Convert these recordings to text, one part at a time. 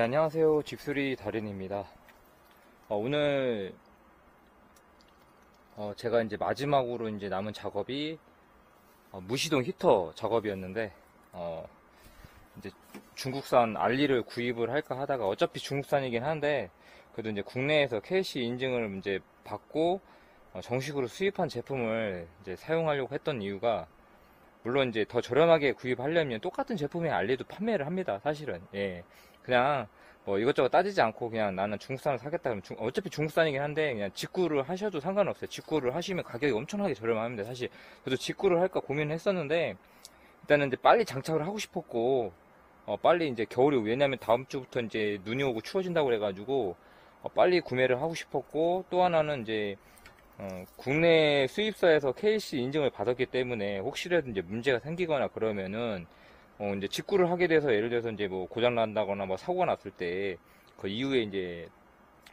네, 안녕하세요. 직수리 달인입니다. 어, 오늘 어, 제가 이제 마지막으로 이제 남은 작업이 어, 무시동 히터 작업이었는데 어, 이제 중국산 알리를 구입을 할까 하다가 어차피 중국산이긴 한데 그래도 이제 국내에서 KC 인증을 이제 받고 어, 정식으로 수입한 제품을 이제 사용하려고 했던 이유가 물론 이제 더 저렴하게 구입하려면 똑같은 제품의 알리도 판매를 합니다. 사실은 예 그냥 뭐 이것저것 따지지 않고 그냥 나는 중국산을 사겠다 그러면 중- 어차피 중국산이긴 한데 그냥 직구를 하셔도 상관없어요. 직구를 하시면 가격이 엄청나게 저렴합니다. 사실 저도 직구를 할까 고민을 했었는데 일단은 이제 빨리 장착을 하고 싶었고 어, 빨리 이제 겨울이 왜냐면 다음 주부터 이제 눈이 오고 추워진다고 그래가지고 어, 빨리 구매를 하고 싶었고 또 하나는 이제 어, 국내 수입사에서 KC 인증을 받았기 때문에 혹시라도 이제 문제가 생기거나 그러면은 어, 이제 직구를 하게 돼서 예를 들어서 이제 뭐 고장 난다거나 뭐 사고가 났을 때 그 이후에 이제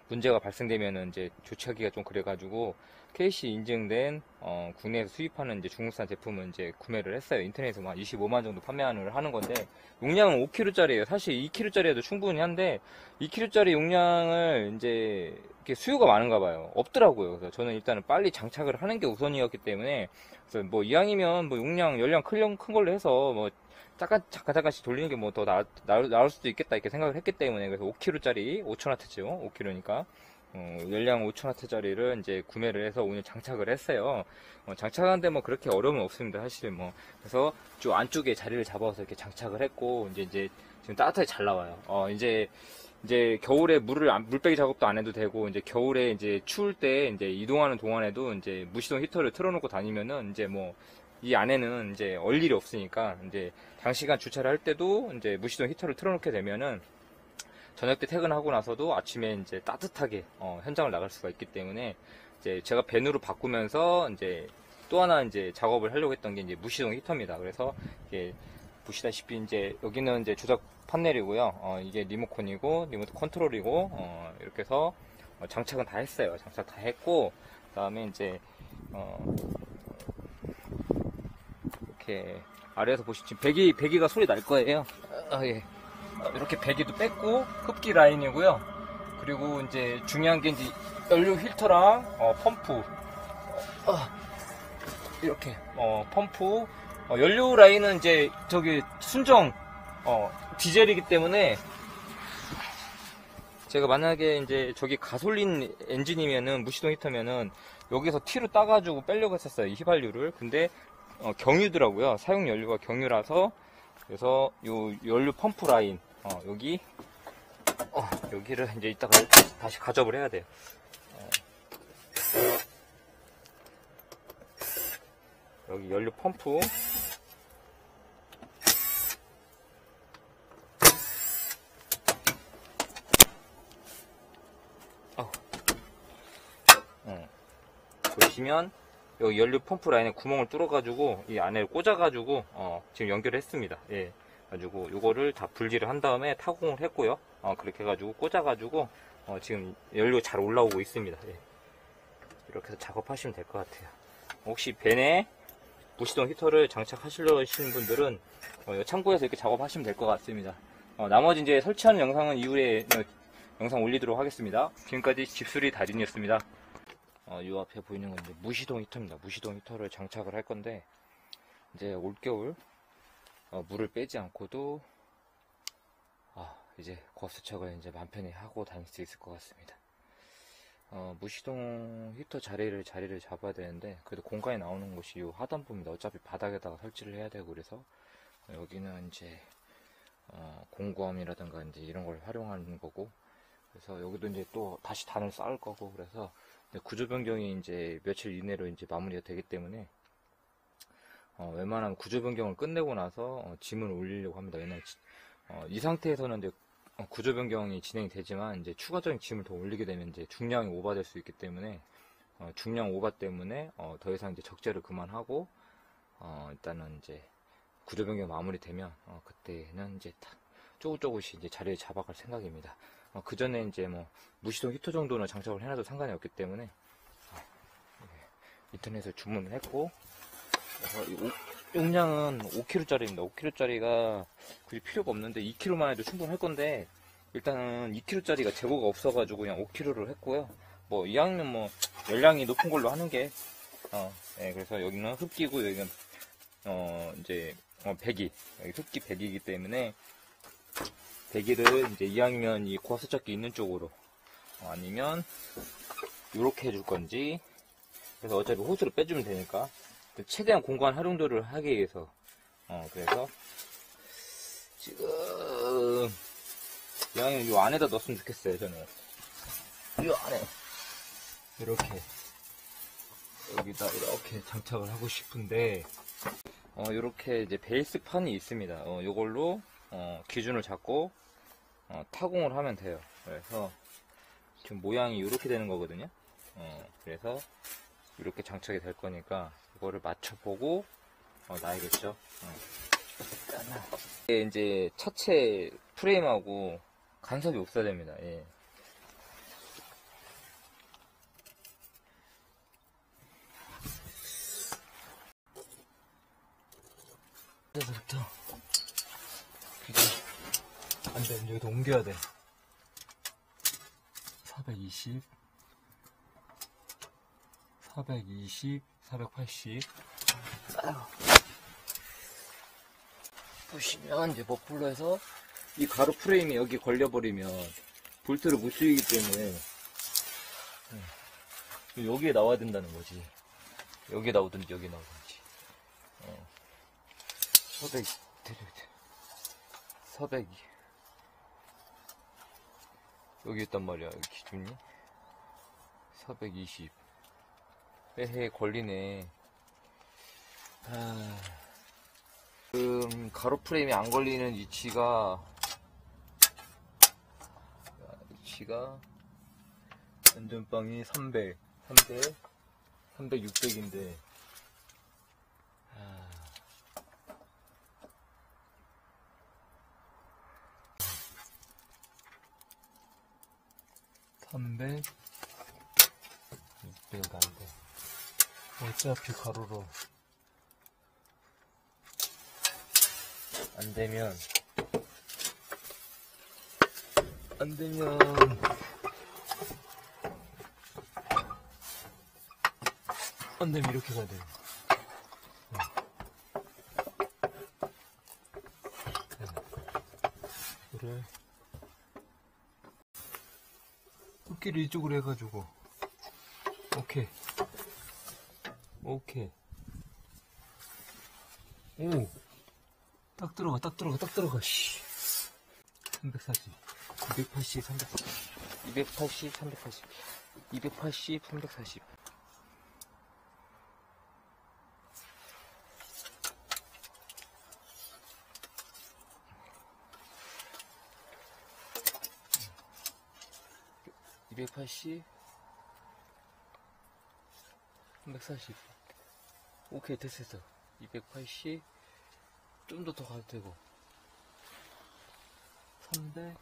문제가 발생되면은 이제 조치하기가 좀 그래가지고 KC 인증된 어, 국내에서 수입하는 이제 중국산 제품은 이제 구매를 했어요. 인터넷에서 막 25만 정도 판매하는 하는 건데 용량은 5kg짜리예요. 사실 2kg짜리여도 충분히 한데 2kg짜리 용량을 이제 이렇게 수요가 많은가 봐요. 없더라고요. 그래서 저는 일단은 빨리 장착을 하는 게 우선이었기 때문에 그래서 뭐 이왕이면 뭐 용량 열량 큰, 큰 걸로 해서 뭐 잠깐 잠깐 잠깐씩 돌리는 게 뭐더 나을 수도 있겠다 이렇게 생각을 했기 때문에 그래서 5kg짜리 5,000W죠. 5kg니까 어, 열량 5,000W짜리를 이제 구매를 해서 오늘 장착을 했어요. 어, 장착하는데 뭐 그렇게 어려움은 없습니다. 사실 뭐 그래서 쭉 안쪽에 자리를 잡아서 이렇게 장착을 했고 이제 이제 지금 따뜻하게 잘 나와요. 어, 이제 이제 겨울에 물을 안- 물빼기 작업도 안 해도 되고 이제 겨울에 이제 추울 때 이제 이동하는 동안에도 이제 무시동 히터를 틀어놓고 다니면은 이제 뭐 이 안에는 이제 얼 일이 없으니까 이제 장시간 주차를 할 때도 이제 무시동 히터를 틀어놓게 되면은 저녁 때 퇴근하고 나서도 아침에 이제 따뜻하게 어, 현장을 나갈 수가 있기 때문에 이제 제가 벤으로 바꾸면서 이제 또 하나 이제 작업을 하려고 했던 게 이제 무시동 히터입니다. 그래서 이게 보시다시피 이제 여기는 이제 조작 판넬이고요. 어, 이게 리모컨이고 리모트 컨트롤이고 어, 이렇게 해서 어, 장착은 다 했어요. 장착 다 했고 그다음에 이제 어, 이렇게 아래에서 보시면 지금 배기 배기가 소리 날 거예요. 아, 예. 어, 이렇게 배기도 뺐고 흡기 라인이고요. 그리고 이제 중요한 게 이제 연료 필터랑 어, 펌프 어, 이렇게 어, 펌프 어, 연료 라인은 이제 저기 순정 어, 디젤이기 때문에 제가 만약에 이제 저기 가솔린 엔진이면은 무시동 히터면은 여기서 T로 따가지고 빼려고 했었어요 이 휘발유를 근데 어, 경유더라고요 사용 연료가 경유라서 그래서 요 연료 펌프 라인 어, 여기 어, 여기를 이제 이따가 다시 가접을 해야 돼요 어. 여기 연료 펌프 어. 어. 보시면 여기 연료 펌프 라인에 구멍을 뚫어가지고 이 안에 꽂아가지고 어, 지금 연결했습니다. 예. 가지고 요거를 다 분리를 한 다음에 타공을 했고요. 어, 그렇게 해가지고 꽂아가지고 어, 지금 연료 잘 올라오고 있습니다. 예. 이렇게 해서 작업하시면 될 것 같아요. 혹시 벤에 무시동 히터를 장착하시려 하시는 분들은 어, 참고해서 이렇게 작업하시면 될 것 같습니다. 어, 나머지 이제 설치하는 영상은 이후에 어, 영상 올리도록 하겠습니다. 지금까지 집수리 달인이었습니다. 어, 이 앞에 보이는 건 이제 무시동 히터입니다. 무시동 히터를 장착을 할 건데 이제 올겨울 어, 물을 빼지 않고도 아, 이제 거수척을 이제 맘 편히 하고 다닐 수 있을 것 같습니다. 어, 무시동 히터 자리를 자리를 잡아야 되는데 그래도 공간이 나오는 곳이 이 하단부입니다. 어차피 바닥에다가 설치를 해야 되고 그래서 어, 여기는 이제 어, 공구함이라든가 이제 이런 걸 활용하는 거고 그래서 여기도 이제 또 다시 단을 쌓을 거고 그래서 구조 변경이 이제 며칠 이내로 이제 마무리가 되기 때문에 어, 웬만하면 구조 변경을 끝내고 나서 어, 짐을 올리려고 합니다. 왜냐면 지- 어, 이 상태에서는 이제 어, 구조 변경이 진행이 되지만 이제 추가적인 짐을 더 올리게 되면 이제 중량이 오버될 수 있기 때문에 어, 중량 오버 때문에 어, 더 이상 이제 적재를 그만하고 어, 일단은 이제 구조 변경 마무리되면 어, 그때는 이제 다 조금 조금씩 이제 자리를 잡아갈 생각입니다. 어, 그 전에 이제 뭐 무시동 히터 정도는 장착을 해놔도 상관이 없기 때문에 어, 예, 인터넷에 주문을 했고 오- 용량은 5kg짜리입니다. 5kg짜리가 굳이 필요가 없는데 2kg만 해도 충분할 건데 일단은 2kg짜리가 재고가 없어가지고 그냥 5kg를 했고요. 뭐 이왕이면 뭐 열량이 높은 걸로 하는 게 어, 예, 그래서 여기는 흡기고 여기는 어 이제 어, 배기 여기 흡기 배기이기 때문에 배기를 이제 이왕이면 이 고압세척기 있는 쪽으로 어, 아니면 이렇게 해줄 건지. 그래서 어차피 호스를 빼주면 되니까. 최대한 공간 활용도를 하기 위해서. 어 그래서 지금 이왕이면 이 안에다 넣었으면 좋겠어요 저는. 이 안에. 이렇게. 여기다 이렇게 장착을 하고 싶은데 어 이렇게 이제 베이스 판이 있습니다. 어 요걸로 어 기준을 잡고 어, 타공을 하면 돼요 그래서 지금 모양이 이렇게 되는 거거든요 어 그래서 이렇게 장착이 될 거니까 이거를 맞춰보고 어, 놔야겠죠 어. 이제 차체 프레임하고 간섭이 없어야 됩니다 예. 이게 안 돼. 여기도 옮겨야 돼. 420 420 480 보시면 이제 머플러에서 이 가로 프레임이 여기 걸려버리면 볼트를 못 조이기 때문에 네. 여기에 나와야 된다는 거지. 여기에 나오든지 여기 나오든지. 어. 400 400이. 여기 있단 말이야 기준이? 420 에헤 걸리네. 아, 지금 가로 프레임이 안 걸리는 위치가 위치가 안전빵이 300 300 300 600인데 삼백, 육백 안 돼. 어차피 가로로 안 되면 안 되면 안 되면 이렇게 가야 돼. 그 흙기를 이쪽으로 해가지고. 오케이. 오케이. 오 딱 들어가 딱 들어가 딱 들어가 씨. 340 280 340 280 340 280 340 280 340 오케이 됐어 됐어. 280 좀 더 더 가도 되고. 300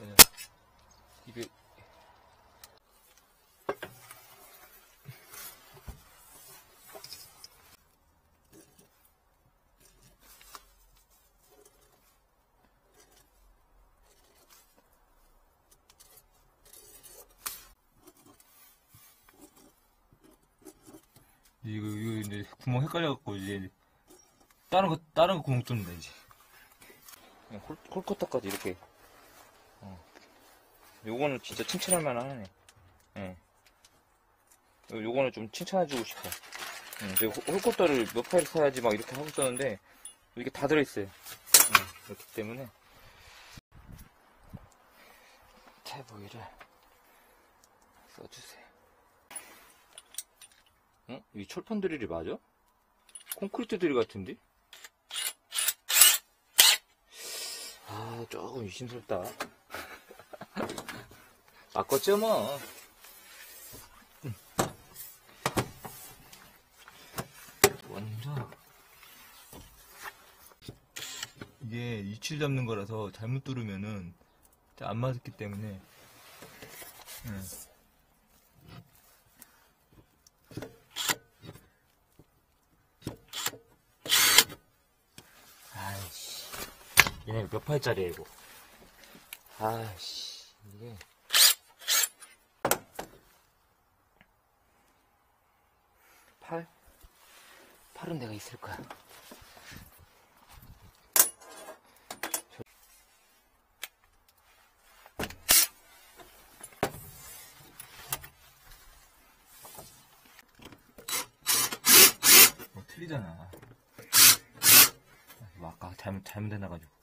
네. 200 이거, 이거 이제 구멍 헷갈려갖고 이제 다른 거, 다른 거 구멍 뚫는다 이제. 그냥 hole, hole cutter까지 이렇게. 어. 요거는 진짜 칭찬할 만하네. 예. 요- 요거는 좀 칭찬해주고 싶어. 응, 제가 hole- hole cutter를 몇 파일 사야지 막 이렇게 하고 있었는데, 이게 다 들어있어요. 응, 그렇기 때문에. 태보이를 써주세요. 어? 이 철판 드릴이 맞아? 콘크리트 드릴 같은데? 아, 조금 의심스럽다. 바꿨죠, 뭐. 음. 먼저. 이게 위치를 잡는 거라서 잘못 뚫으면은 안 맞았기 때문에. 음. 얘네 몇 팔짜리야, 이거? 아씨, 이게. 팔? 팔은 내가 있을 거야. 어, 틀리잖아. 이거 아까 잘못, 잘못해놔가지고.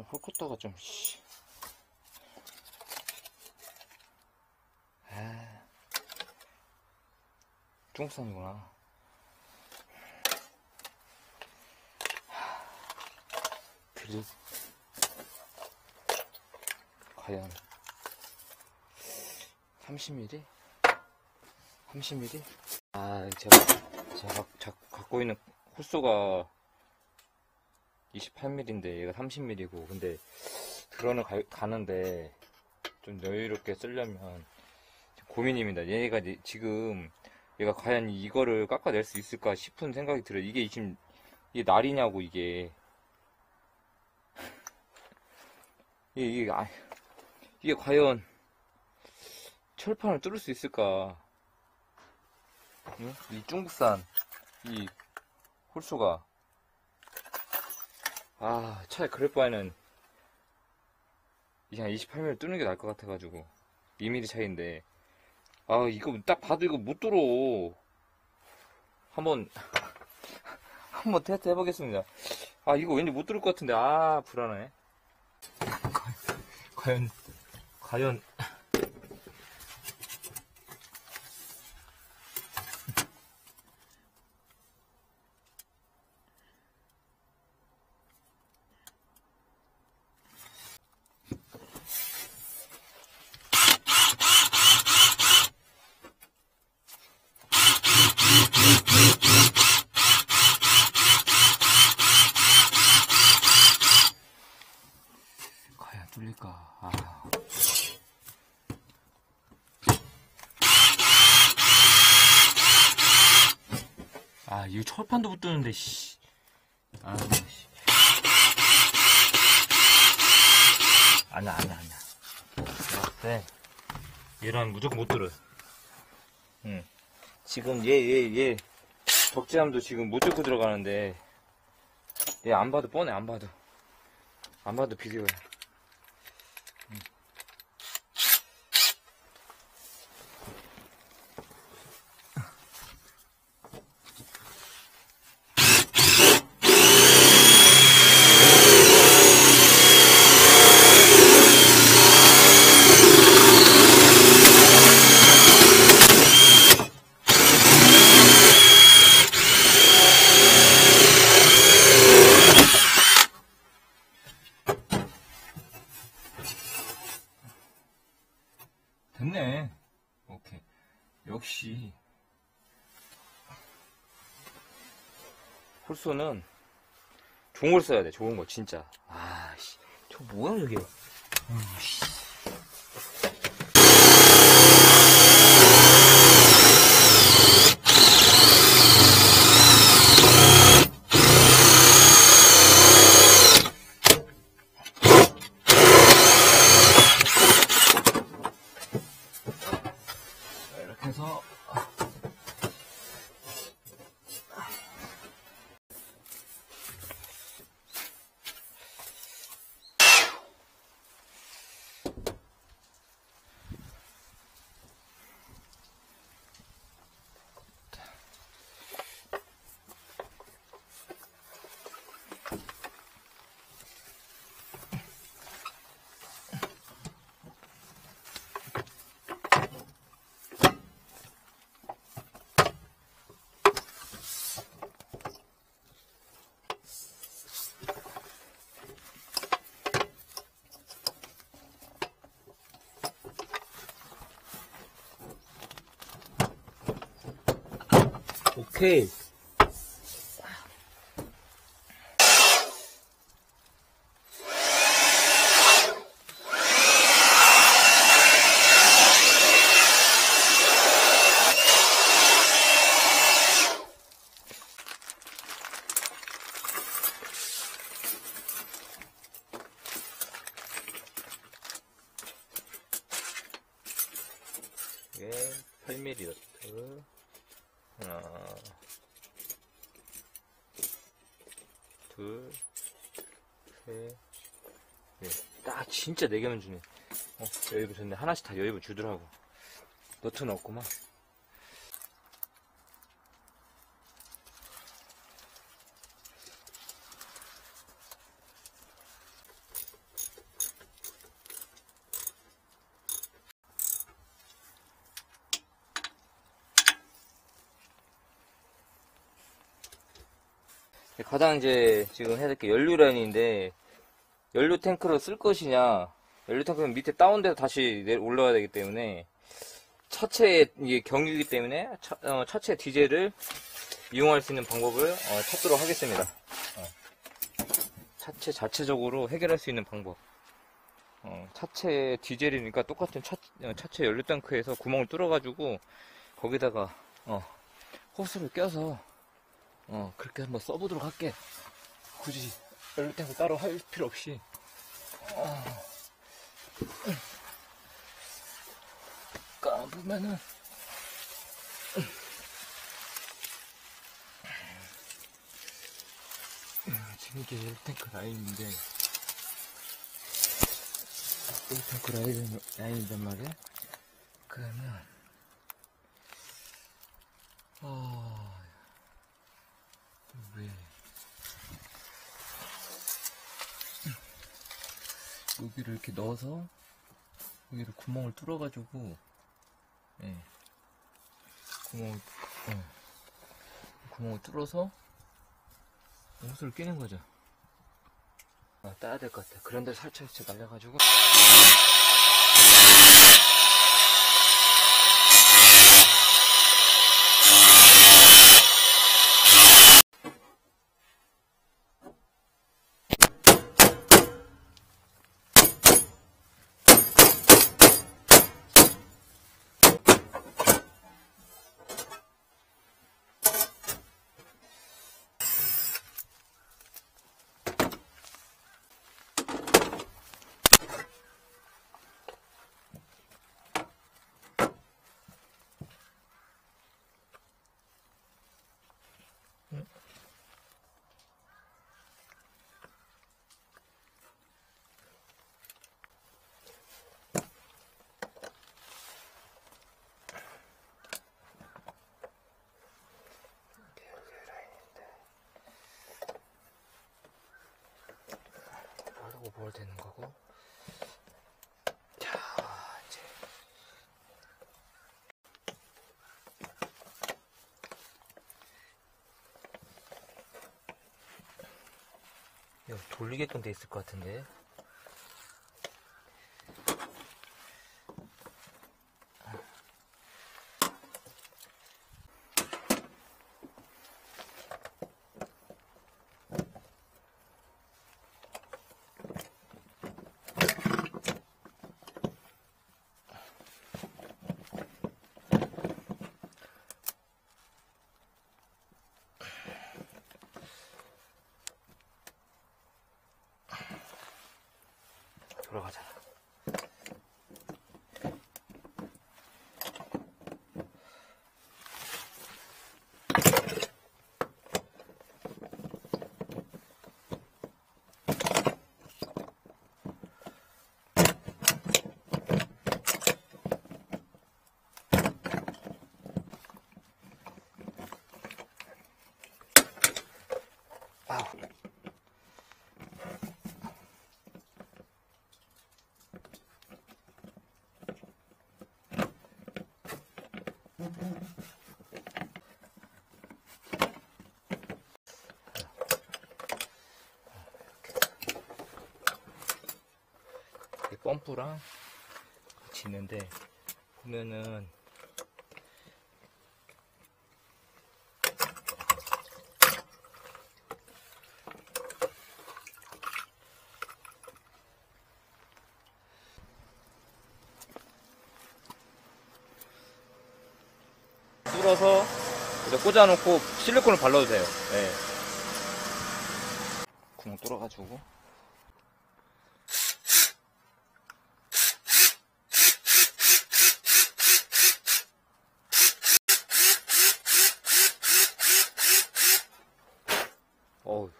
좀 홀컸다가 좀, 씨. 아. 중국산이구나. 드립. 과연. 30mm? 30mm? 아, 제가, 제가 자- 갖고 있는 호수가 28mm인데 얘가 30mm고 근데 들어는 가, 가는데 좀 여유롭게 쓰려면 고민입니다. 얘가 지금 얘가 과연 이거를 깎아낼 수 있을까 싶은 생각이 들어요. 이게 지금 이게 날이냐고 이게 이게 이게, 아, 이게 과연 철판을 뚫을 수 있을까? 응? 이 중국산 이 홀수가 아, 차라리 그럴 바에는 그냥 28mm 뚫는 게 나을 것 같아가지고. 2mm 차이인데. 아 이거 딱 봐도 이거 못 뚫어. 한번 한번 테스트 해보겠습니다. 아 이거 왠지 못 뚫을 것 같은데. 아 불안해. 과연 과연 과연 뚫릴까 아. 아, 이거 철판도 못 뜨는데, 씨. 아, 씨. 아니야, 아니야, 아니야. 네. 얘랑 무조건 못 들어요. 응. 지금 얘, 얘, 얘, 적재함도 지금 못 뚫고 들어가는데, 얘 안 봐도 뻔해, 안 봐도. 안 봐도 비교해. 홀소는 좋은 걸 써야 돼, 좋은 거, 진짜. 아, 씨. 저 뭐야, 저게. 아유, 씨. 오케이. 이게 8mm 너트. 하나, 둘, 셋, 넷. 딱 진짜 네 개만 주네. 어, 여유부 좋네. 하나씩 다 여유부 주더라고. 너트는 없구만. 가장 이제 지금 해야 될 게 연료 라인인데 연료 탱크로 쓸 것이냐 연료 탱크는 밑에 다운돼서 다시 내- 올라와야 되기 때문에 차체 이게 경유이기 때문에 차, 어, 차체 디젤을 이용할 수 있는 방법을 어, 찾도록 하겠습니다. 어. 차체 자체적으로 해결할 수 있는 방법. 어, 차체 디젤이니까 똑같은 차, 어, 차체 연료 탱크에서 구멍을 뚫어가지고 거기다가 어, 호스를 껴서 어, 그렇게 한번 써보도록 할게. 굳이 연료 탱크 따로 할 필요 없이. 어. 까보면은. 지금 이게 연료 탱크 라인인데. 연료 탱크 라인, 라인이란 말이야? 그러면. 여기를 이렇게 넣어서 여기를 구멍을 뚫어가지고 예 구멍을 예. 구멍을 뚫어서 호스를 끼는 거죠. 아 따야 될 것 같아. 그런데 살짝 살짝 날려가지고 바르고 뭘 되는 거고. 자, 이제. 돌리게끔 돼 있을 것 같은데. 돌아가잖 펌프랑 같이 있는데 보면은 뚫어서 이제 꽂아놓고 실리콘을 발라도 돼요. 네. 구멍 뚫어가지고 어우.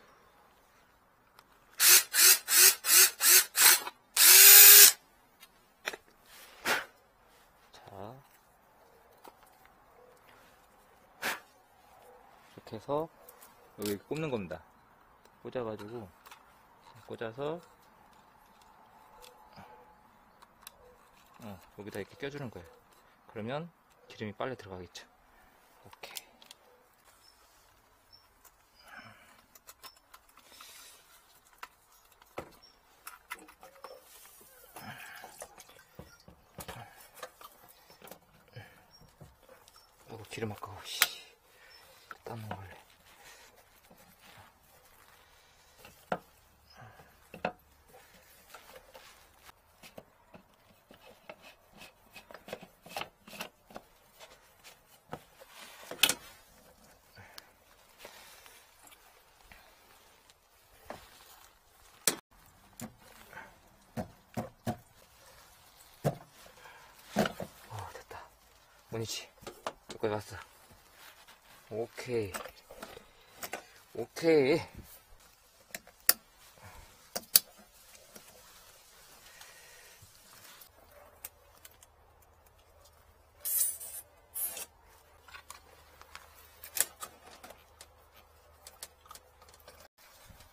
자. 이렇게 해서 여기 꼽는 겁니다. 꽂아가지고 꽂아서 어, 여기다 이렇게 껴주는 거예요. 그러면 기름이 빨리 들어가겠죠. 오케이. 이거 기름 아까워, 씨. 땀 먹을 왔어. 오케이. 오케이.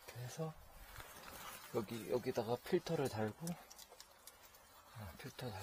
그래서 여기 여기다가 필터를 달고 아, 필터 일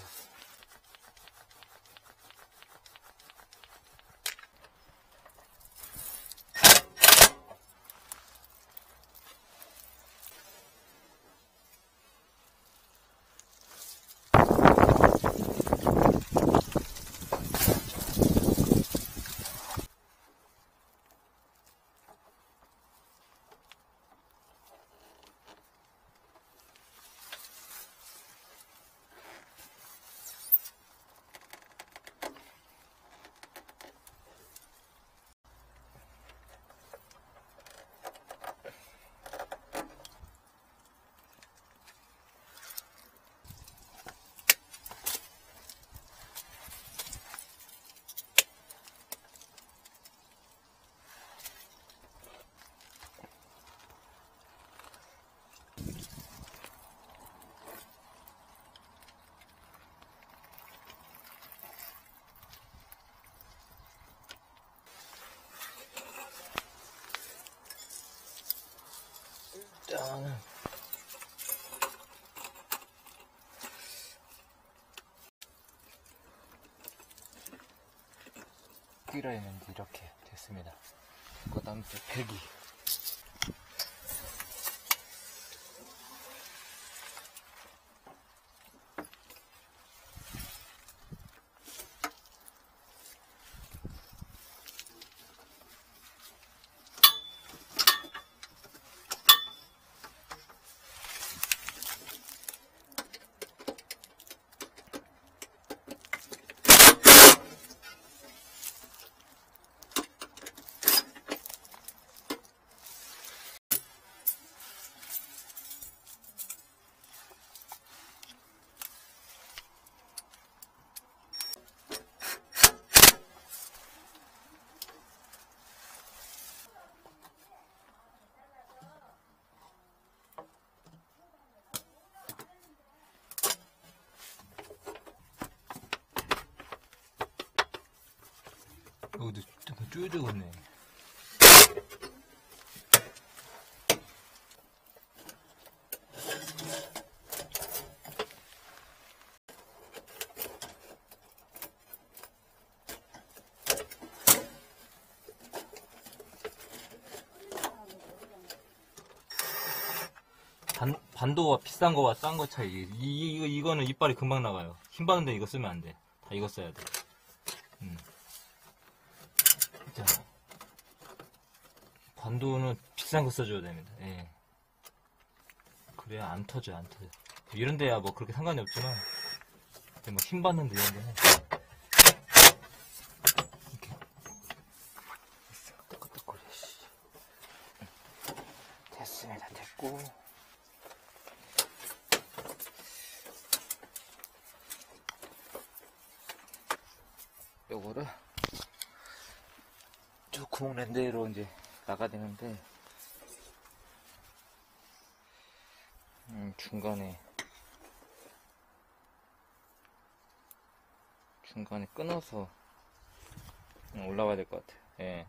끼라이는 이렇게 됐습니다. 그 다음 또 배기. 쭈쭈네. 반, 반도가 비싼 거와 싼 거 차이. 이, 이, 이거, 이거는 이빨이 금방 나가요. 힘 받는데 이거 쓰면 안 돼. 다 이거 써야 돼. 음. 자. 반도는 비싼 거 써줘야 됩니다. 예. 그래야 안 터져, 안 터져. 이런 데야 뭐 그렇게 상관이 없지만, 근데 뭐힘 받는 데 이런 데는. 이렇게. 씨. 됐습니다. 됐고. 요거를 쭉 구멍 랜드로 이제 나가야 되는데 음, 중간에 중간에 끊어서 음, 올라가야 될 것 같아요. 예.